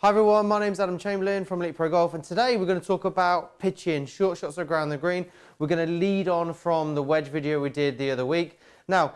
Hi everyone, my name is Adam Chamberlain from Elite Pro Golf and today we're going to talk about pitching, short shots around the green. We're going to lead on from the wedge video we did the other week. Now,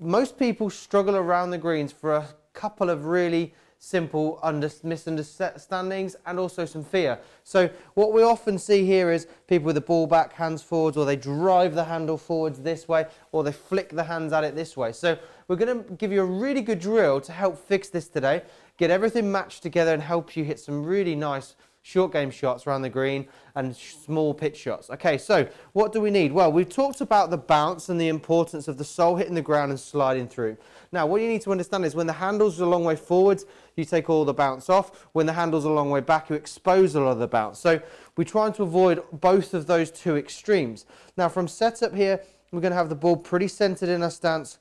most people struggle around the greens for a couple of really simple misunderstandings and also some fear. So what we often see here is people with the ball back, hands forwards, or they drive the handle forwards this way, or they flick the hands at it this way. So we're going to give you a really good drill to help fix this today, get everything matched together and help you hit some really nice short game shots around the green and small pitch shots. Okay, so what do we need? Well, we've talked about the bounce and the importance of the sole hitting the ground and sliding through. Now, what you need to understand is when the handle's a long way forwards, you take all the bounce off. When the handle's a long way back, you expose a lot of the bounce. So we're trying to avoid both of those two extremes. Now, from setup here, we're going to have the ball pretty centered in our stance,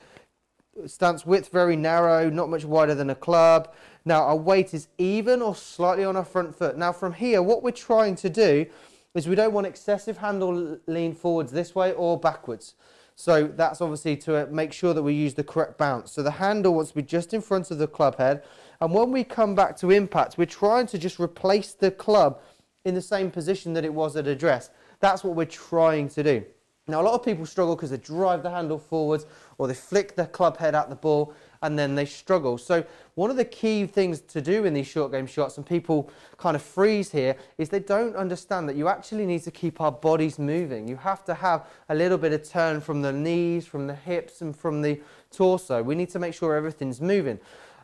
stance width very narrow, not much wider than a club. Now our weight is even or slightly on our front foot. Now from here, what we're trying to do is we don't want excessive handle lean forwards this way or backwards. So that's obviously to uh, make sure that we use the correct bounce. So the handle wants to be just in front of the club head. And when we come back to impact, we're trying to just replace the club in the same position that it was at address. That's what we're trying to do. Now, a lot of people struggle because they drive the handle forwards or they flick the club head at the ball and then they struggle. So one of the key things to do in these short game shots, and people kind of freeze here, is they don't understand that you actually need to keep our bodies moving. You have to have a little bit of turn from the knees, from the hips, and from the torso. We need to make sure everything's moving.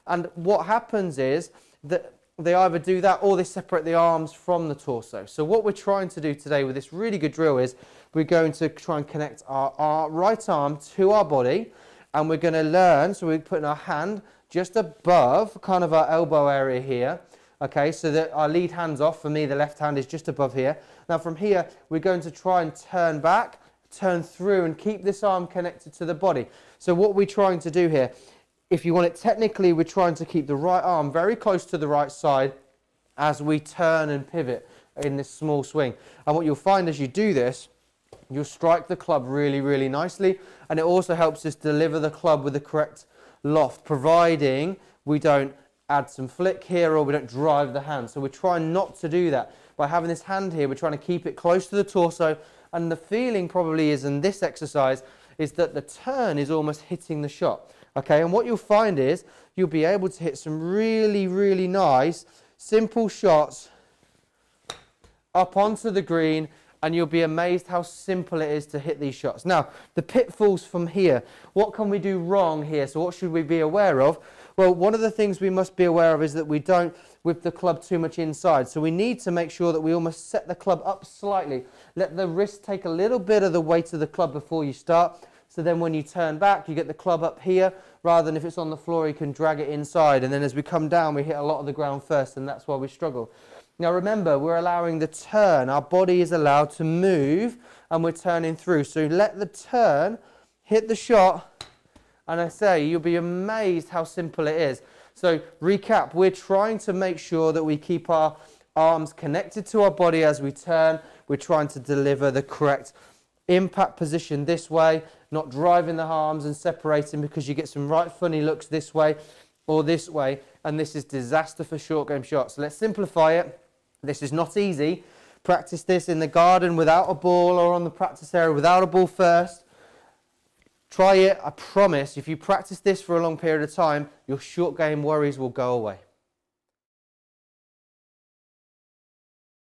And what happens is that they either do that or they separate the arms from the torso. So what we're trying to do today with this really good drill is we're going to try and connect our, our right arm to our body and we're going to learn, so we're putting our hand just above kind of our elbow area here, okay, so that our lead hand's off. For me, the left hand is just above here. Now from here, we're going to try and turn back, turn through and keep this arm connected to the body. So what we're trying to do here, if you want it technically, we're trying to keep the right arm very close to the right side as we turn and pivot in this small swing. And what you'll find as you do this, You'll strike the club really, really nicely. And it also helps us deliver the club with the correct loft, providing we don't add some flick here or we don't drive the hand. So we're trying not to do that. By having this hand here, we're trying to keep it close to the torso. And the feeling probably is in this exercise is that the turn is almost hitting the shot. Okay, and what you'll find is you'll be able to hit some really, really nice, simple shots up onto the green and you'll be amazed how simple it is to hit these shots. Now, the pitfalls from here. What can we do wrong here? So what should we be aware of? Well, one of the things we must be aware of is that we don't whip the club too much inside. So we need to make sure that we almost set the club up slightly. Let the wrist take a little bit of the weight of the club before you start. So then when you turn back, you get the club up here, rather than if it's on the floor, you can drag it inside. And then as we come down, we hit a lot of the ground first, and that's why we struggle. Now remember, we're allowing the turn. Our body is allowed to move and we're turning through. So let the turn hit the shot and I say you'll be amazed how simple it is. So recap, we're trying to make sure that we keep our arms connected to our body as we turn. We're trying to deliver the correct impact position this way, not driving the arms and separating because you get some right funny looks this way or this way. And this is disaster for short game shots. So let's simplify it. This is not easy. Practice this in the garden without a ball or on the practice area without a ball first. Try it. I promise if you practice this for a long period of time, your short game worries will go away.